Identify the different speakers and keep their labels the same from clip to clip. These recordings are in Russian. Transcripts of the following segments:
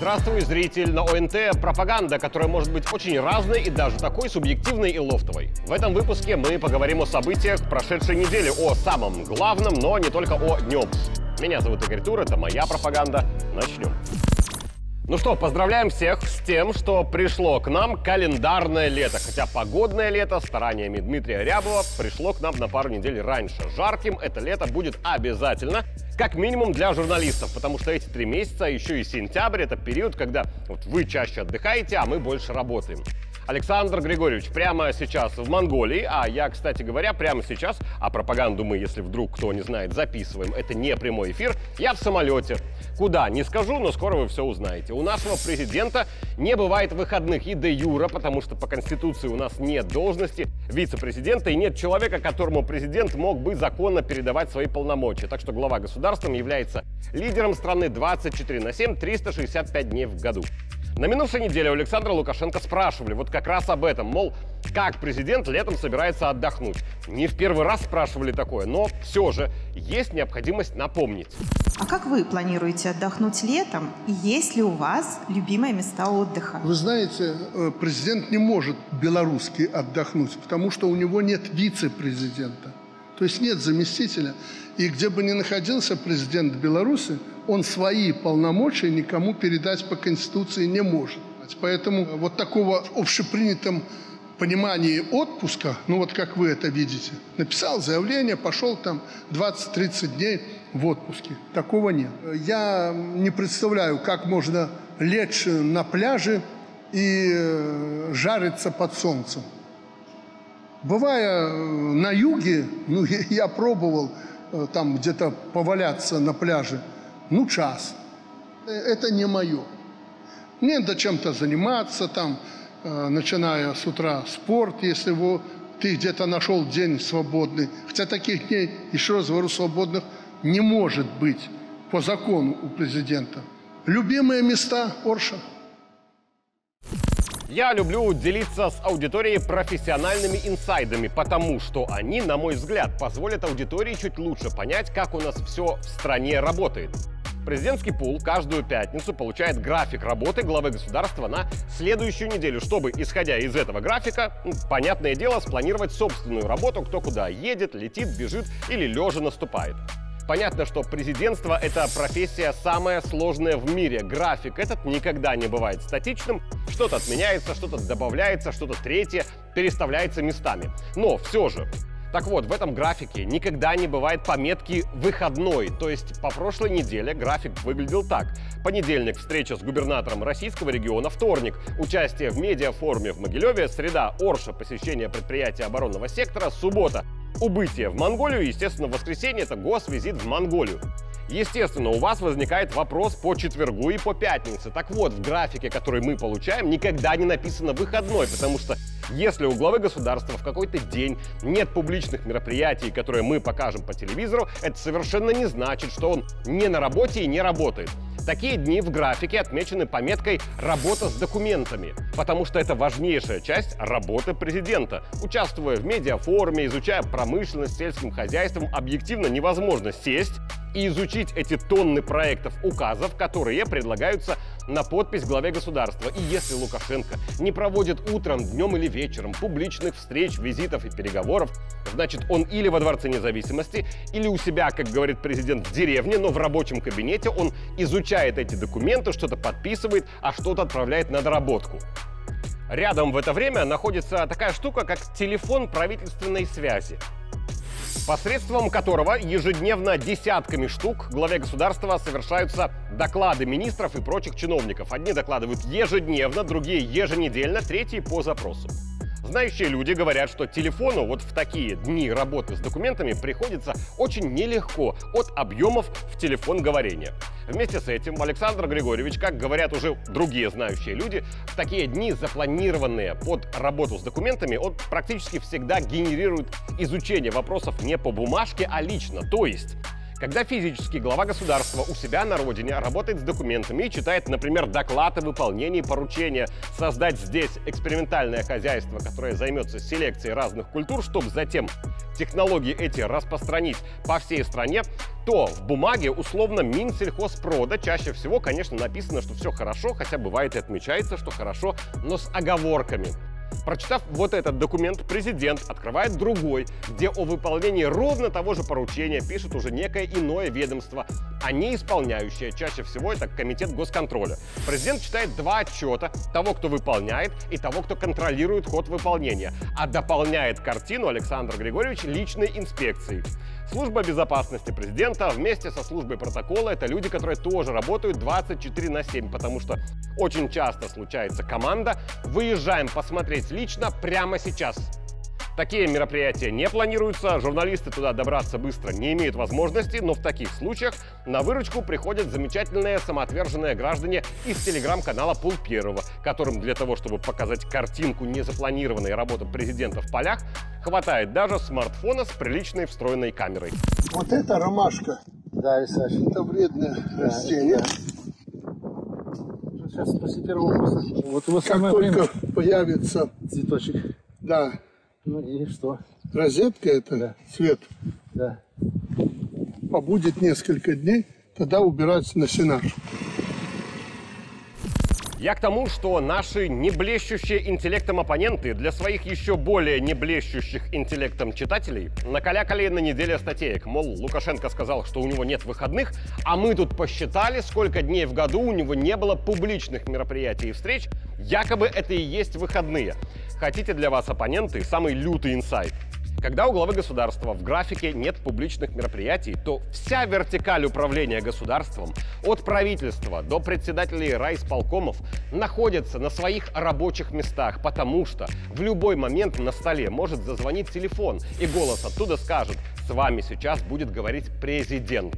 Speaker 1: Здравствуй, зритель на ОНТ. Пропаганда, которая может быть очень разной и даже такой субъективной и лофтовой. В этом выпуске мы поговорим о событиях прошедшей недели, о самом главном, но не только о днем. Меня зовут Игорь Тур, это моя пропаганда. Начнем. Ну что, поздравляем всех с тем, что пришло к нам календарное лето. Хотя погодное лето стараниями Дмитрия Рябова пришло к нам на пару недель раньше. Жарким это лето будет обязательно, как минимум для журналистов, потому что эти три месяца, еще и сентябрь, это период, когда вот вы чаще отдыхаете, а мы больше работаем. Александр Григорьевич прямо сейчас в Монголии, а я, кстати говоря, прямо сейчас, а пропаганду мы, если вдруг кто не знает, записываем, это не прямой эфир, я в самолете. Куда, не скажу, но скоро вы все узнаете. У нашего президента не бывает выходных и де юра, потому что по Конституции у нас нет должности вице-президента и нет человека, которому президент мог бы законно передавать свои полномочия. Так что глава государства является лидером страны 24 на 7, 365 дней в году. На минувшей неделе у Александра Лукашенко спрашивали вот как раз об этом, мол, как президент летом собирается отдохнуть. Не в первый раз спрашивали такое, но все же есть необходимость напомнить.
Speaker 2: А как вы планируете отдохнуть летом? И есть ли у вас любимые места отдыха?
Speaker 3: Вы знаете, э, президент не может белорусский отдохнуть, потому что у него нет вице-президента. То есть нет заместителя. И где бы ни находился президент Беларуси, он свои полномочия никому передать по Конституции не может. Поэтому вот такого общепринятом понимании отпуска, ну вот как вы это видите, написал заявление, пошел там 20-30 дней в отпуске. Такого нет. Я не представляю, как можно лечь на пляже и э, жариться под солнцем. Бывая э, на юге, ну я пробовал э, там где-то поваляться на пляже – ну, час. Э, это не мое. Мне надо чем-то заниматься, там, э, начиная с утра спорт, если его, ты где-то нашел день свободный. Хотя таких дней, еще раз говорю, свободных не может быть по закону у президента. Любимые места Орша.
Speaker 1: Я люблю делиться с аудиторией профессиональными инсайдами, потому что они, на мой взгляд, позволят аудитории чуть лучше понять, как у нас все в стране работает. Президентский пул каждую пятницу получает график работы главы государства на следующую неделю, чтобы, исходя из этого графика, ну, понятное дело, спланировать собственную работу, кто куда едет, летит, бежит или лежа наступает. Понятно, что президентство — это профессия самая сложная в мире. График этот никогда не бывает статичным. Что-то отменяется, что-то добавляется, что-то третье переставляется местами. Но все же так вот, в этом графике никогда не бывает пометки «выходной», то есть по прошлой неделе график выглядел так. Понедельник – встреча с губернатором российского региона, вторник – участие в медиафоруме в Могилеве, среда – Орша, посещение предприятия оборонного сектора, суббота – убытие в Монголию, естественно, воскресенье – это госвизит в Монголию. Естественно, у вас возникает вопрос по четвергу и по пятнице. Так вот, в графике, который мы получаем, никогда не написано выходной, потому что если у главы государства в какой-то день нет публичных мероприятий, которые мы покажем по телевизору, это совершенно не значит, что он не на работе и не работает. Такие дни в графике отмечены пометкой «Работа с документами», потому что это важнейшая часть работы президента. Участвуя в медиафоруме, изучая промышленность, сельским хозяйством, объективно невозможно сесть и изучить эти тонны проектов указов, которые предлагаются на подпись главе государства. И если Лукашенко не проводит утром, днем или вечером публичных встреч, визитов и переговоров, значит он или во Дворце независимости, или у себя, как говорит президент, в деревне, но в рабочем кабинете он изучает эти документы, что-то подписывает, а что-то отправляет на доработку. Рядом в это время находится такая штука, как телефон правительственной связи посредством которого ежедневно десятками штук главе государства совершаются доклады министров и прочих чиновников. Одни докладывают ежедневно, другие еженедельно, третьи по запросу. Знающие люди говорят, что телефону вот в такие дни работы с документами приходится очень нелегко от объемов в телефон говорения. Вместе с этим Александр Григорьевич, как говорят уже другие знающие люди, в такие дни, запланированные под работу с документами, он практически всегда генерирует изучение вопросов не по бумажке, а лично. То есть Когда физически глава государства у себя на родине работает с документами и читает, например, доклад о выполнении поручения создать здесь экспериментальное хозяйство, которое займется селекцией разных культур, чтобы затем технологии эти распространить по всей стране, то в бумаге условно Минсельхозпрода чаще всего, конечно, написано, что все хорошо, хотя бывает и отмечается, что хорошо, но с оговорками. Прочитав вот этот документ, президент открывает другой, где о выполнении ровно того же поручения пишет уже некое иное ведомство, а не исполняющее. Чаще всего это комитет госконтроля. Президент читает два отчета того, кто выполняет, и того, кто контролирует ход выполнения. А дополняет картину Александр Григорьевич личной инспекцией. Служба безопасности президента вместе со службой протокола – это люди, которые тоже работают 24 на 7, потому что очень часто случается команда «выезжаем посмотреть лично прямо сейчас». Такие мероприятия не планируются, журналисты туда добраться быстро не имеют возможности, но в таких случаях на выручку приходят замечательные самоотверженные граждане из телеграм-канала Пул Первого, которым для того, чтобы показать картинку незапланированной работы президента в полях, хватает даже смартфона с приличной встроенной камерой.
Speaker 3: Вот это ромашка.
Speaker 4: Да, Исач.
Speaker 3: Это вредное растение.
Speaker 4: Сейчас после первого вопроса. Вот его
Speaker 3: Как
Speaker 4: самое
Speaker 3: только
Speaker 4: время.
Speaker 3: появится,
Speaker 4: Цветочек.
Speaker 3: да,
Speaker 4: Ну и что?
Speaker 3: розетка, это
Speaker 4: Да.
Speaker 3: цвет,
Speaker 4: Да.
Speaker 3: побудет несколько дней, тогда убирать на сенаж.
Speaker 1: Я к тому, что наши не блещущие интеллектом оппоненты для своих еще более не блещущих интеллектом читателей накалякали на неделе статеек. Мол, Лукашенко сказал, что у него нет выходных, а мы тут посчитали, сколько дней в году у него не было публичных мероприятий и встреч. Якобы это и есть выходные. Хотите для вас, оппоненты, самый лютый инсайт? Когда у главы государства в графике нет публичных мероприятий, то вся вертикаль управления государством, от правительства до председателей райисполкомов, находится на своих рабочих местах, потому что в любой момент на столе может зазвонить телефон, и голос оттуда скажет «С вами сейчас будет говорить президент».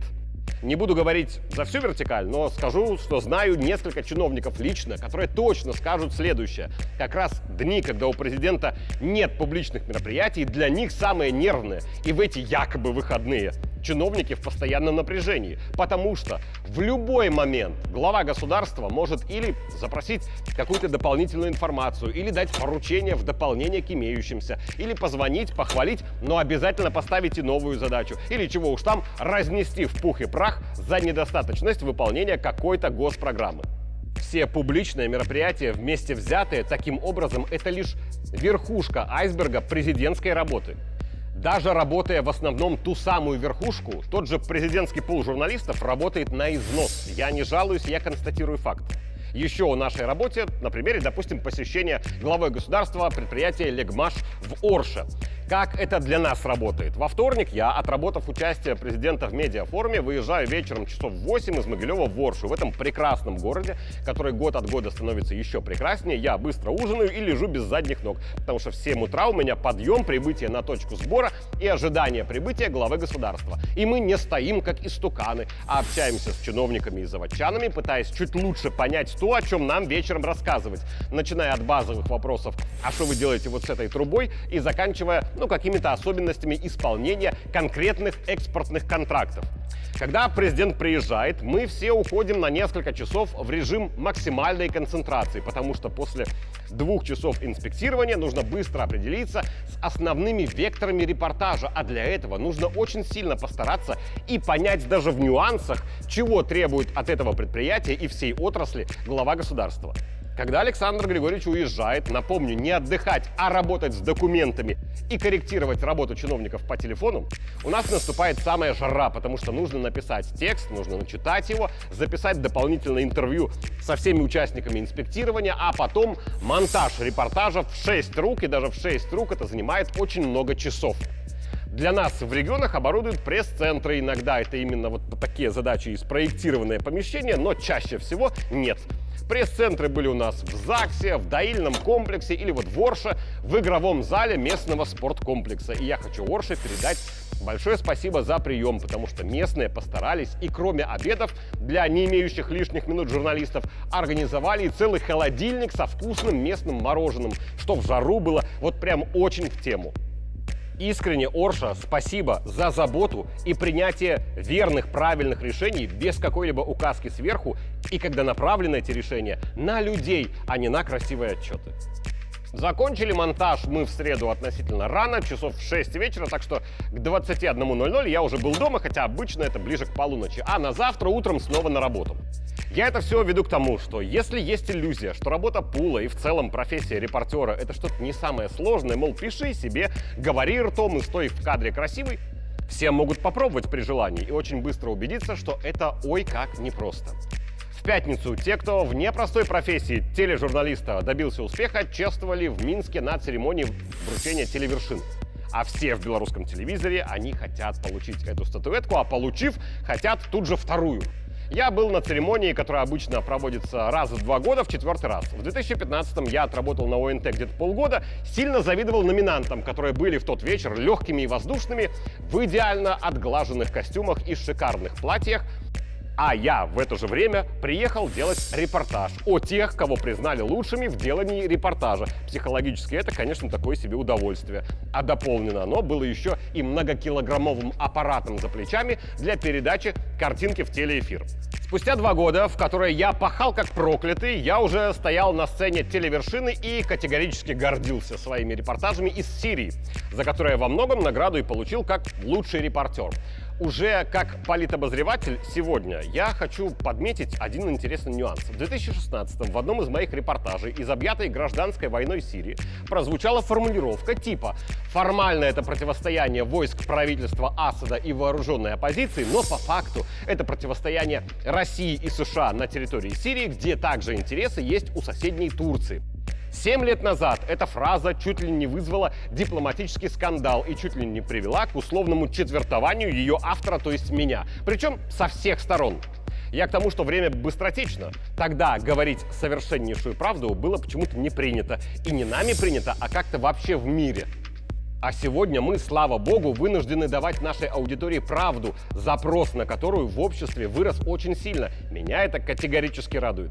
Speaker 1: Не буду говорить за всю вертикаль, но скажу, что знаю несколько чиновников лично, которые точно скажут следующее. Как раз дни, когда у президента нет публичных мероприятий, для них самые нервные. И в эти якобы выходные чиновники в постоянном напряжении, потому что в любой момент глава государства может или запросить какую-то дополнительную информацию, или дать поручение в дополнение к имеющимся, или позвонить, похвалить, но обязательно поставить и новую задачу, или чего уж там, разнести в пух и прах за недостаточность выполнения какой-то госпрограммы. Все публичные мероприятия вместе взятые таким образом это лишь верхушка айсберга президентской работы. Даже работая в основном ту самую верхушку, тот же президентский пул журналистов работает на износ. Я не жалуюсь, я констатирую факт. Еще о нашей работе на примере, допустим, посещения главой государства предприятия «Легмаш» в Орше. Как это для нас работает? Во вторник я, отработав участие президента в медиафоруме, выезжаю вечером часов в 8 из Могилева в Оршу. В этом прекрасном городе, который год от года становится еще прекраснее, я быстро ужинаю и лежу без задних ног. Потому что в 7 утра у меня подъем, прибытие на точку сбора и ожидание прибытия главы государства. И мы не стоим как истуканы, а общаемся с чиновниками и заводчанами, пытаясь чуть лучше понять то, о чем нам вечером рассказывать. Начиная от базовых вопросов, а что вы делаете вот с этой трубой, и заканчивая ну, какими-то особенностями исполнения конкретных экспортных контрактов. Когда президент приезжает, мы все уходим на несколько часов в режим максимальной концентрации, потому что после двух часов инспектирования нужно быстро определиться с основными векторами репортажа, а для этого нужно очень сильно постараться и понять даже в нюансах, чего требует от этого предприятия и всей отрасли глава государства. Когда Александр Григорьевич уезжает, напомню, не отдыхать, а работать с документами и корректировать работу чиновников по телефону, у нас наступает самая жара, потому что нужно написать текст, нужно начитать его, записать дополнительное интервью со всеми участниками инспектирования, а потом монтаж репортажа в 6 рук, и даже в 6 рук это занимает очень много часов. Для нас в регионах оборудуют пресс-центры. Иногда это именно вот такие задачи и спроектированные помещения, но чаще всего нет. Пресс-центры были у нас в ЗАГСе, в доильном комплексе или вот в Орше, в игровом зале местного спорткомплекса. И я хочу Орше передать большое спасибо за прием, потому что местные постарались и кроме обедов для не имеющих лишних минут журналистов организовали и целый холодильник со вкусным местным мороженым, что в жару было вот прям очень в тему. Искренне, Орша, спасибо за заботу и принятие верных, правильных решений без какой-либо указки сверху и когда направлены эти решения на людей, а не на красивые отчеты. Закончили монтаж мы в среду относительно рано, часов в 6 вечера, так что к 21.00 я уже был дома, хотя обычно это ближе к полуночи, а на завтра утром снова на работу. Я это все веду к тому, что если есть иллюзия, что работа пула и в целом профессия репортера это что-то не самое сложное, мол, пиши себе, говори ртом и стой в кадре красивый, все могут попробовать при желании и очень быстро убедиться, что это ой как непросто. В пятницу те, кто в непростой профессии тележурналиста добился успеха, чествовали в Минске на церемонии вручения телевершин. А все в белорусском телевизоре, они хотят получить эту статуэтку, а получив, хотят тут же вторую. Я был на церемонии, которая обычно проводится раз в два года, в четвертый раз. В 2015-м я отработал на ОНТ где-то полгода, сильно завидовал номинантам, которые были в тот вечер легкими и воздушными, в идеально отглаженных костюмах и шикарных платьях, а я в это же время приехал делать репортаж о тех, кого признали лучшими в делании репортажа. Психологически это, конечно, такое себе удовольствие. А дополнено оно было еще и многокилограммовым аппаратом за плечами для передачи картинки в телеэфир. Спустя два года, в которые я пахал как проклятый, я уже стоял на сцене телевершины и категорически гордился своими репортажами из Сирии, за которые во многом награду и получил как лучший репортер. Уже как политобозреватель сегодня я хочу подметить один интересный нюанс. В 2016 в одном из моих репортажей из объятой гражданской войной Сирии прозвучала формулировка типа «Формально это противостояние войск правительства Асада и вооруженной оппозиции, но по факту это противостояние России и США на территории Сирии, где также интересы есть у соседней Турции». Семь лет назад эта фраза чуть ли не вызвала дипломатический скандал и чуть ли не привела к условному четвертованию ее автора, то есть меня. Причем со всех сторон. Я к тому, что время быстротечно. Тогда говорить совершеннейшую правду было почему-то не принято. И не нами принято, а как-то вообще в мире. А сегодня мы, слава богу, вынуждены давать нашей аудитории правду, запрос на которую в обществе вырос очень сильно. Меня это категорически радует.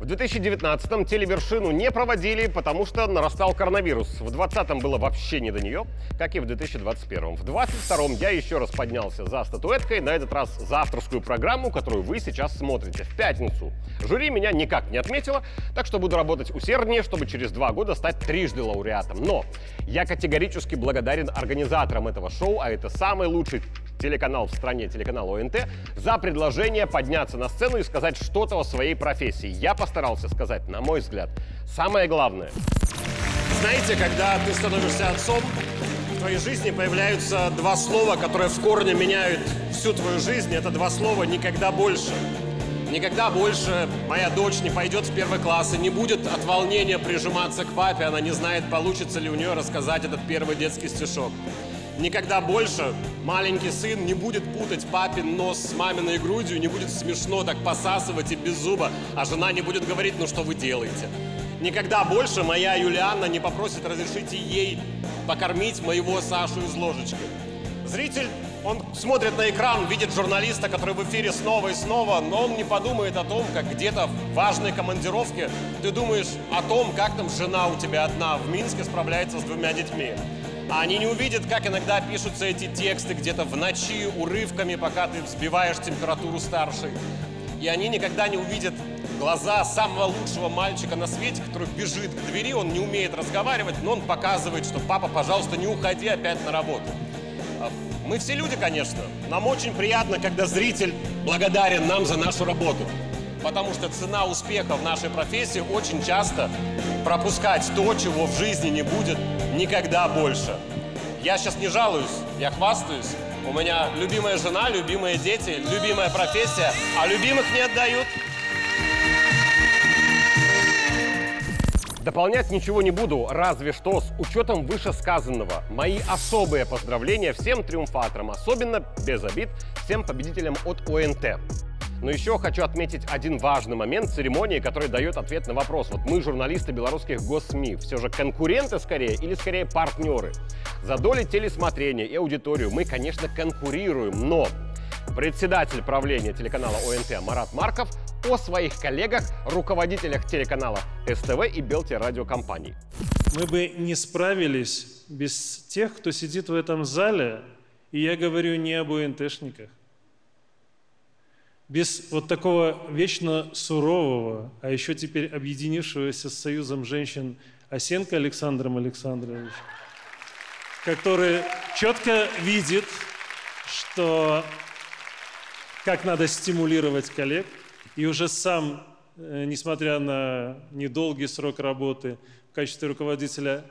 Speaker 1: В 2019-м телевершину не проводили, потому что нарастал коронавирус. В 2020-м было вообще не до нее, как и в 2021-м. В 2022-м я еще раз поднялся за статуэткой, на этот раз за авторскую программу, которую вы сейчас смотрите в пятницу. Жюри меня никак не отметило, так что буду работать усерднее, чтобы через два года стать трижды лауреатом. Но я категорически благодарен организаторам этого шоу, а это самый лучший телеканал в стране, телеканал ОНТ, за предложение подняться на сцену и сказать что-то о своей профессии. Я постарался сказать, на мой взгляд, самое главное.
Speaker 5: Знаете, когда ты становишься отцом, в твоей жизни появляются два слова, которые в корне меняют всю твою жизнь. Это два слова «никогда больше». Никогда больше моя дочь не пойдет в первый класс и не будет от волнения прижиматься к папе. Она не знает, получится ли у нее рассказать этот первый детский стишок. Никогда больше маленький сын не будет путать папин нос с маминой грудью, не будет смешно так посасывать и без зуба, а жена не будет говорить, ну что вы делаете. Никогда больше моя Юлианна не попросит разрешите ей покормить моего Сашу из ложечки. Зритель, он смотрит на экран, видит журналиста, который в эфире снова и снова, но он не подумает о том, как где-то в важной командировке ты думаешь о том, как там жена у тебя одна в Минске справляется с двумя детьми. Они не увидят, как иногда пишутся эти тексты где-то в ночи, урывками, пока ты взбиваешь температуру старшей. И они никогда не увидят глаза самого лучшего мальчика на свете, который бежит к двери, он не умеет разговаривать, но он показывает, что папа, пожалуйста, не уходи опять на работу. А мы все люди, конечно. Нам очень приятно, когда зритель благодарен нам за нашу работу. Потому что цена успеха в нашей профессии очень часто пропускать то, чего в жизни не будет никогда больше. Я сейчас не жалуюсь, я хвастаюсь. У меня любимая жена, любимые дети, любимая профессия, а любимых не отдают.
Speaker 1: Дополнять ничего не буду, разве что с учетом вышесказанного. Мои особые поздравления всем триумфаторам, особенно без обид всем победителям от ОНТ. Но еще хочу отметить один важный момент церемонии, который дает ответ на вопрос. Вот мы, журналисты белорусских госсми, все же конкуренты скорее или скорее партнеры? За доли телесмотрения и аудиторию мы, конечно, конкурируем, но председатель правления телеканала ОНТ Марат Марков о своих коллегах, руководителях телеканала СТВ и Белте радиокомпаний.
Speaker 6: Мы бы не справились без тех, кто сидит в этом зале, и я говорю не об УНТшниках, без вот такого вечно сурового, а еще теперь объединившегося с Союзом женщин Осенко Александром Александровичем, который четко видит, что как надо стимулировать коллег, и уже сам, э, несмотря на недолгий срок работы в качестве руководителя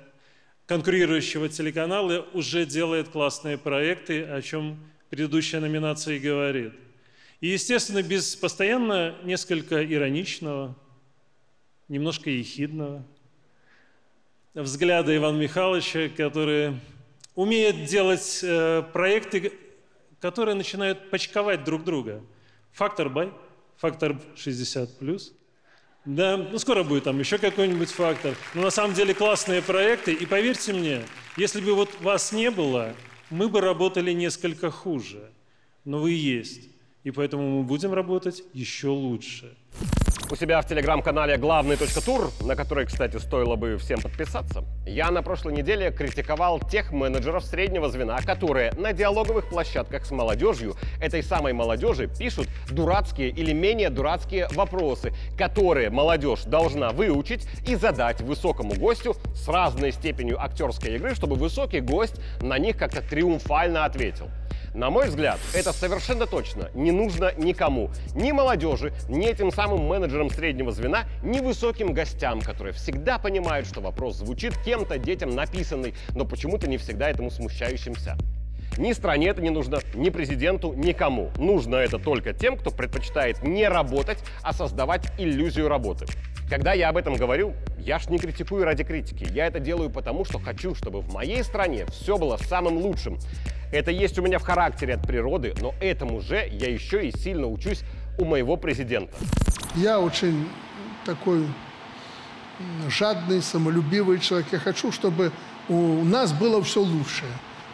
Speaker 6: конкурирующего телеканала, уже делает классные проекты, о чем предыдущая номинация и говорит. И, естественно, без постоянно несколько ироничного, немножко ехидного взгляда Ивана Михайловича, который умеет делать э, проекты, которые начинают почковать друг друга. Фактор бай, фактор 60 плюс. Да, ну скоро будет там еще какой-нибудь фактор. Но на самом деле классные проекты. И поверьте мне, если бы вот вас не было, мы бы работали несколько хуже. Но вы есть. И поэтому мы будем работать еще лучше.
Speaker 1: У себя в телеграм-канале главный.тур, на который, кстати, стоило бы всем подписаться, я на прошлой неделе критиковал тех менеджеров среднего звена, которые на диалоговых площадках с молодежью, этой самой молодежи, пишут дурацкие или менее дурацкие вопросы, которые молодежь должна выучить и задать высокому гостю с разной степенью актерской игры, чтобы высокий гость на них как-то триумфально ответил. На мой взгляд, это совершенно точно не нужно никому. Ни молодежи, ни этим самым менеджерам среднего звена, ни высоким гостям, которые всегда понимают, что вопрос звучит кем-то детям написанный, но почему-то не всегда этому смущающимся. Ни стране это не нужно, ни президенту, никому. Нужно это только тем, кто предпочитает не работать, а создавать иллюзию работы. Когда я об этом говорю, я ж не критикую ради критики. Я это делаю потому, что хочу, чтобы в моей стране все было самым лучшим. Это есть у меня в характере от природы, но этому же я еще и сильно учусь у моего президента.
Speaker 3: Я очень такой жадный, самолюбивый человек. Я хочу, чтобы у нас было все лучшее.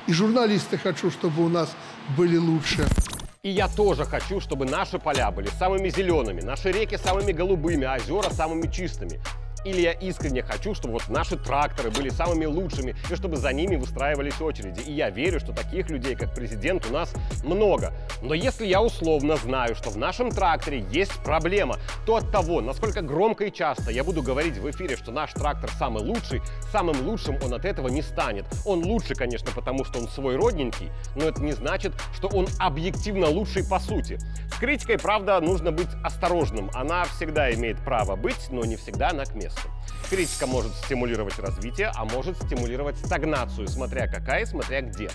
Speaker 3: И журналисты хочу, чтобы у нас были лучше.
Speaker 1: И я тоже хочу, чтобы наши поля были самыми зелеными, наши реки самыми голубыми, а озера самыми чистыми. Или я искренне хочу, чтобы вот наши тракторы были самыми лучшими, и чтобы за ними выстраивались очереди. И я верю, что таких людей, как президент, у нас много. Но если я условно знаю, что в нашем тракторе есть проблема, то от того, насколько громко и часто я буду говорить в эфире, что наш трактор самый лучший, самым лучшим он от этого не станет. Он лучше, конечно, потому что он свой родненький, но это не значит, что он объективно лучший по сути. С критикой, правда, нужно быть осторожным. Она всегда имеет право быть, но не всегда она к месту место. Критика может стимулировать развитие, а может стимулировать стагнацию, смотря какая, смотря где.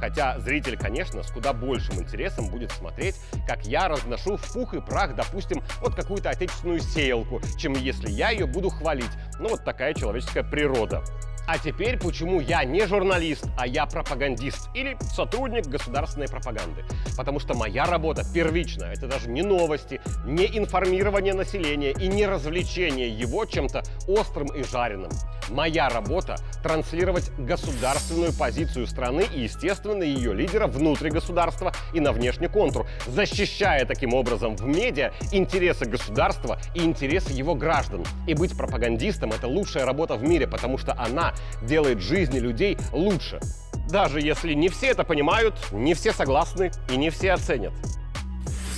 Speaker 1: Хотя зритель, конечно, с куда большим интересом будет смотреть, как я разношу в пух и прах, допустим, вот какую-то отечественную сеялку, чем если я ее буду хвалить. Ну вот такая человеческая природа. А теперь почему я не журналист, а я пропагандист или сотрудник государственной пропаганды? Потому что моя работа первична. Это даже не новости, не информирование населения и не развлечение его чем-то острым и жареным. Моя работа – транслировать государственную позицию страны и, естественно, ее лидера внутри государства и на внешний контур, защищая таким образом в медиа интересы государства и интересы его граждан. И быть пропагандистом – это лучшая работа в мире, потому что она делает жизни людей лучше. Даже если не все это понимают, не все согласны и не все оценят.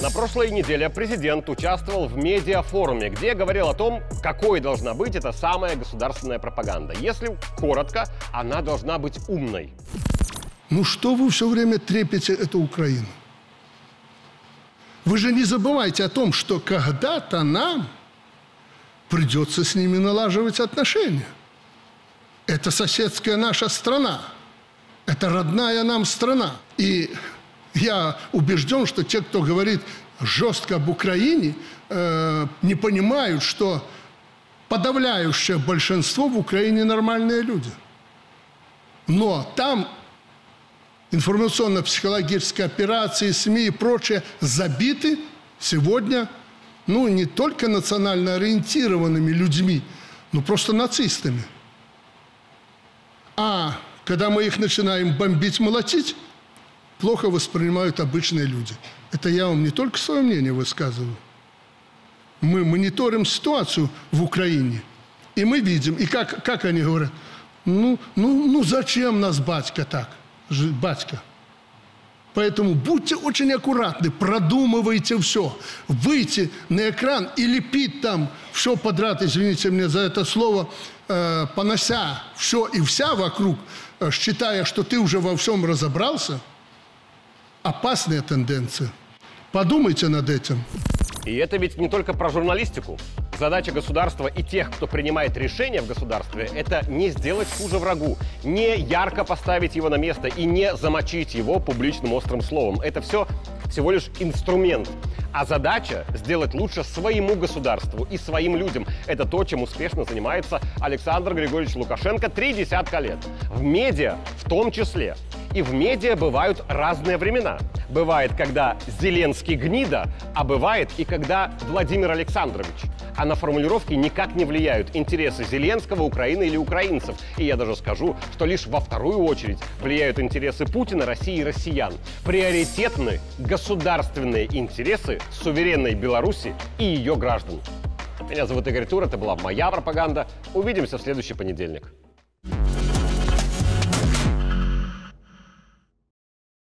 Speaker 1: На прошлой неделе президент участвовал в медиафоруме, где говорил о том, какой должна быть эта самая государственная пропаганда. Если коротко, она должна быть умной.
Speaker 3: Ну что вы все время трепете эту Украину? Вы же не забывайте о том, что когда-то нам придется с ними налаживать отношения. Это соседская наша страна. Это родная нам страна. И я убежден, что те, кто говорит жестко об Украине, э, не понимают, что подавляющее большинство в Украине нормальные люди. Но там информационно-психологические операции, СМИ и прочее забиты сегодня, ну, не только национально ориентированными людьми, но просто нацистами. А когда мы их начинаем бомбить, молотить, плохо воспринимают обычные люди. Это я вам не только свое мнение высказываю. Мы мониторим ситуацию в Украине, и мы видим, и как, как они говорят, Ну, ну, ну зачем нас батька так? Батька. Поэтому будьте очень аккуратны, продумывайте все. Выйти на экран и лепить там все подряд, извините мне за это слово, э, понося все и вся вокруг, э, считая, что ты уже во всем разобрался, опасная тенденция. Подумайте над этим.
Speaker 1: И это ведь не только про журналистику. Задача государства и тех, кто принимает решения в государстве, это не сделать хуже врагу, не ярко поставить его на место и не замочить его публичным острым словом. Это все всего лишь инструмент. А задача сделать лучше своему государству и своим людям. Это то, чем успешно занимается Александр Григорьевич Лукашенко три десятка лет. В медиа в том числе. И в медиа бывают разные времена. Бывает, когда Зеленский гнида, а бывает и когда Владимир Александрович. А на формулировки никак не влияют интересы Зеленского, Украины или украинцев. И я даже скажу, что лишь во вторую очередь влияют интересы Путина, России и россиян. Приоритетны государственные интересы суверенной Беларуси и ее граждан. Меня зовут Игорь Тур, это была моя пропаганда. Увидимся в следующий понедельник.